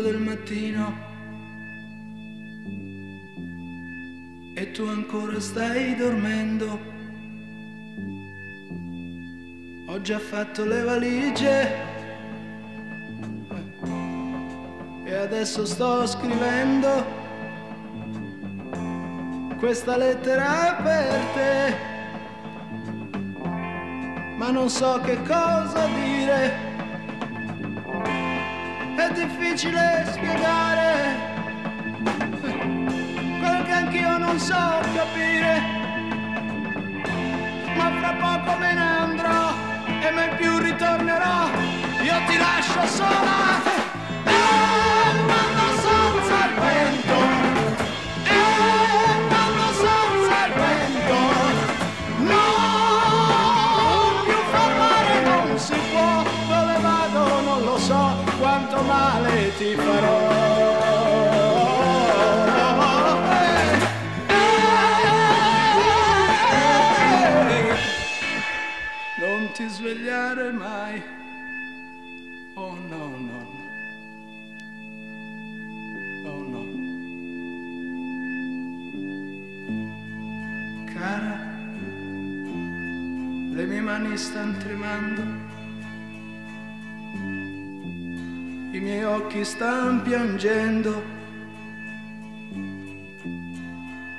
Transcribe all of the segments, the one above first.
del mattino. E tu ancora stai dormendo. Ho già fatto le valigie. E adesso sto scrivendo questa lettera per te, ma non so che cosa dire difficile spiegare quel che anch'io non so capire. Ma fra poco me ne andrò e mai più ritornerò. Io ti lascio sola. So quanto male ti farò. Non ti svegliare mai. Oh no, no. Oh. Cara, le mie mani stanno tremando. I miei occhi stanno piangendo.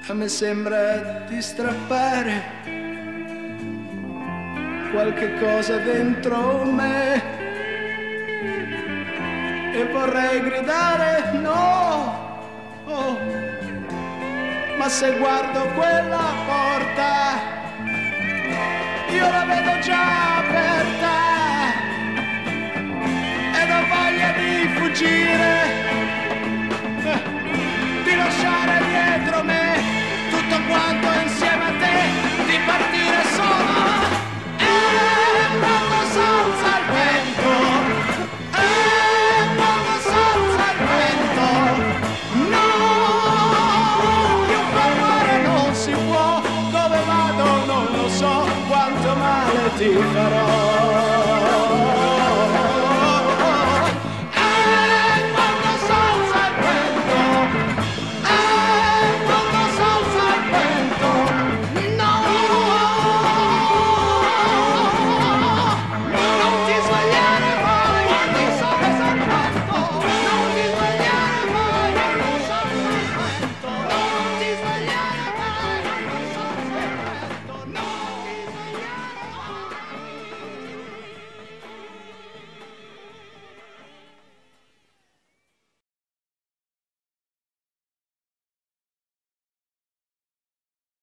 A me sembra di strappare qualche cosa dentro me. E vorrei gridare no. Oh. Ma se guardo quella porta, different